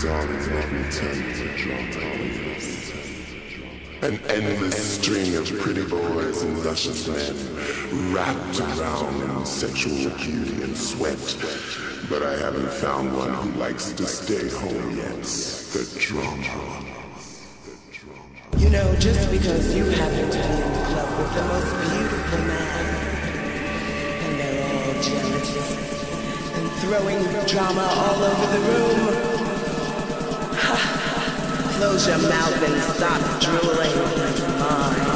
Darling, let me tell you drama is. An endless string of pretty boys and luscious men wrapped around in sexual beauty and sweat. But I haven't found one who likes to stay home yet. The drama. You know, just because you happen to be in the club with the most beautiful man, and they're all jealous and throwing drama all over the room. Close your mouth and stop drooling.